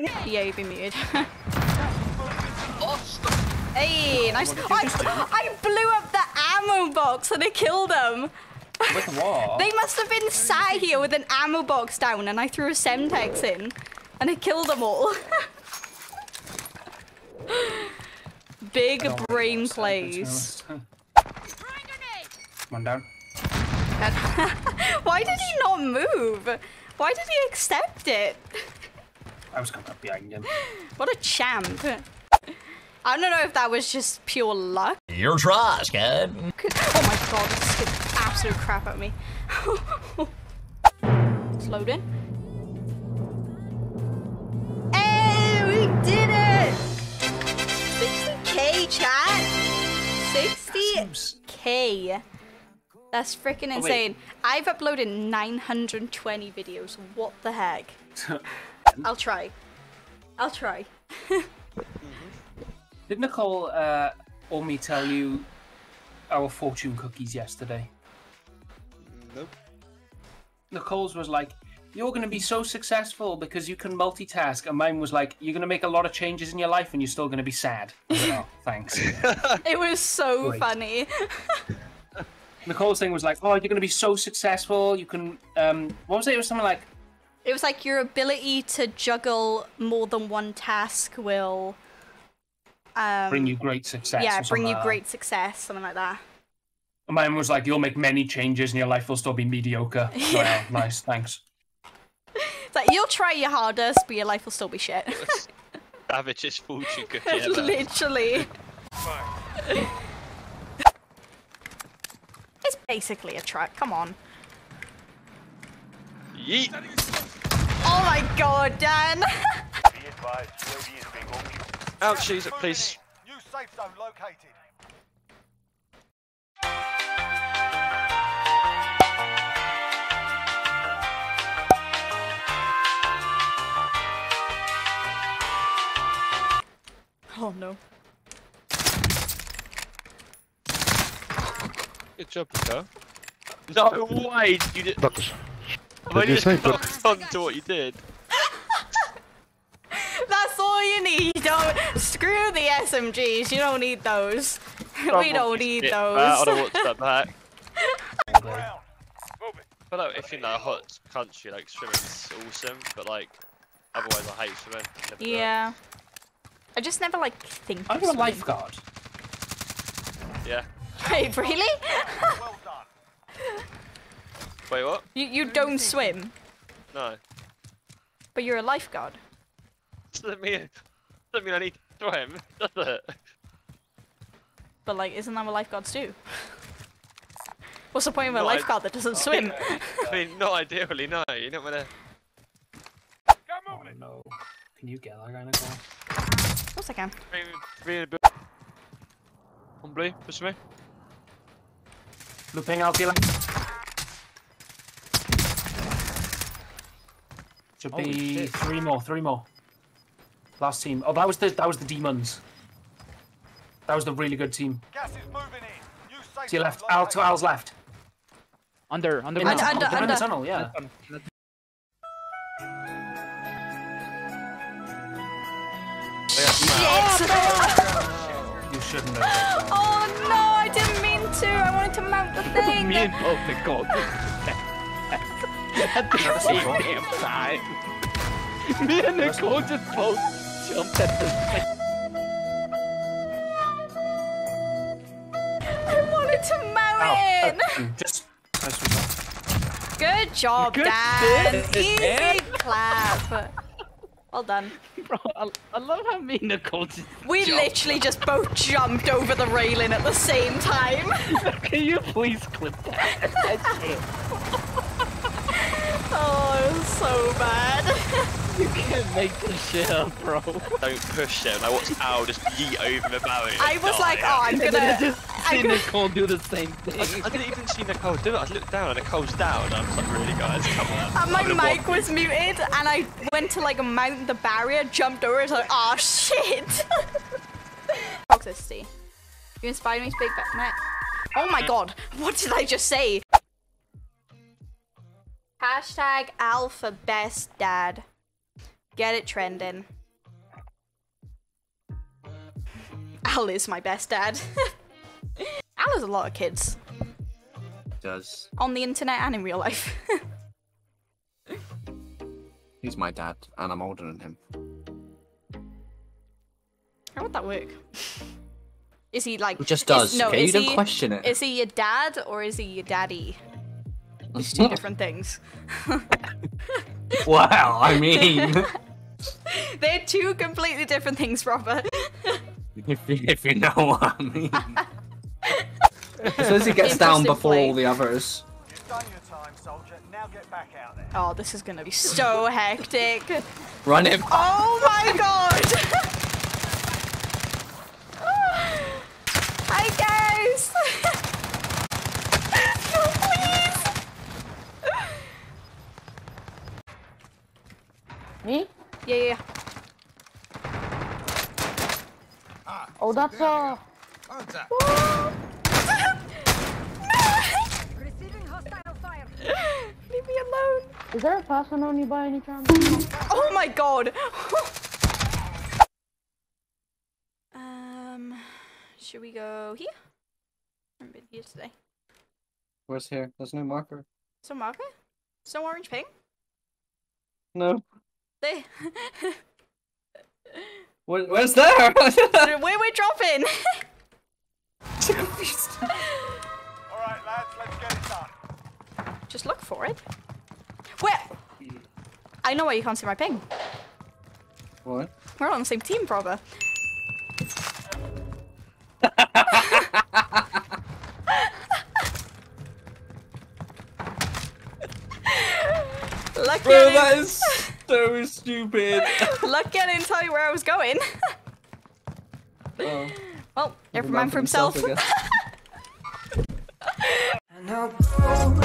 Yeah, you've been muted. hey, nice. I, I blew up the ammo box and I killed them. With what? They must have been sat here with an ammo box down and I threw a Semtex in and I killed them all. Big brain plays. One down. Why did he not move? Why did he accept it? I was coming up behind him. What a champ. I don't know if that was just pure luck. Your trash, kid. Oh my god, this scared absolute crap at me. it's loading. Hey, we did it! 60k chat! 60k. That's freaking Oh, insane. I've uploaded 920 videos. What the heck? I'll try. I'll try. Did Nicole uh, or me tell you our fortune cookies yesterday? Nope. Nicole's was like, "You're going to be so successful because you can multitask," and mine was like, "You're going to make a lot of changes in your life and you're still going to be sad." Like, oh, thanks. It was so Great. funny. Nicole's thing was like, "Oh, you're going to be so successful. You can." Um, what was it? It was something like, It was like your ability to juggle more than one task will um, "Bring you great success." yeah bring you something like that. great success, something like that. And mine was like, "You'll make many changes and your life will still be mediocre." Well, nice, thanks. It's like you'll try your hardest, but your life will still be shit. Savage's fortune cookie ever. Literally. it's basically a truck. Come on. Yeet. Oh my god, Dan. Be advised, UAV is. Ouchies, please. New safe zone located. oh no. Good job, Nico. No way you did. Doctors. I've only you just say, logged on to what you did. That's all you need. Don't screw the SMGs. You don't need those. we don't need those. man, I don't want that back. Ground. Move it. I feel like if you're in a hot country, like swimming's awesome, but like otherwise I hate swimming. Never do it. Yeah. I just never like think. I'm of a swimming. lifeguard. Yeah. Wait, really? Well done. Wait, what? you you don't swim, No. but you're a lifeguard. Doesn't mean doesn't mean I need to swim, does it? But like, isn't that what lifeguards do? What's the point of a No, lifeguard that doesn't swim? I mean, not ideally, no. You're not gonna. Go Oh no. Can you get that guy, Nicole? Of course I can. Be in a bit. On blue, push me. Looping out, Dylan. Should Holy be shit. three more, three more. Last team. Oh, that was the that was the demons. That was the really good team. Gas is moving in. New safe To your left, Al to located. Al's left. Under, In under, the ground. tunnel, under, they're in the under. tunnel, yeah. You shouldn't have. done Oh no, I didn't mean to. I wanted to mount the thing. Me and both Nicole. At the same damn time. Me and Nicole just both jumped at the same I wanted to mount Al, uh, just nice one. Good job, Good Dan. shit, Easy man. clap. Well done. Bro, I, I love how me and Nicole just We jumped. literally just both jumped over the railing at the same time. Can you please clip that? That shit. Oh, it was so bad. You can't make this shit up, bro. Don't push it. And I watched Al just yeet over the barrier. I was die. like, oh, I'm And gonna. I just I see could- Nicole do the same thing. I didn't even see Nicole do it. I looked down and Nicole's down. I was like, really, guys, come on. And my mic walk- was muted, and I went to like mount the barrier, jumped over, it's like, oh shit. Toxicity. You inspired me to speak back. Matt. Oh my god, what did I just say? Hashtag alpha best dad. Get it trending. Al is my best dad. Al has a lot of kids Does on the internet and in real life. he's my dad, and I'm older than him. How would that work? Is he like? Just is- does. no, okay, you is don't he, question it. Is he your dad or is he your daddy? It's two mm-hmm. different things. wow, I mean, They're two completely different things, Robert. if you, if you know what I mean. As soon as he gets down before play. all the others. You've done your time, soldier. Now get back out there. Oh, this is gonna be so hectic. Run him. Oh my god! Hi guys! no, please! Me? Yeah, yeah. Ah, Oh, that's uh. Leave me alone. Is there a person on you by any chance? Oh my god! um, should we go here? I've been here today. Where's here? There's no marker. So marker? So orange ping? No. There. Where, where's there? Where we're dropping! All right, lads, let's get it done. Just look for it. Where? I know why you can't see my ping. what? We're on the same team, brother. Lucky Bro, I that didn't- is so stupid. Lucky I didn't tell you where I was going. Oh, well, every man man for himself. I guess. I'll go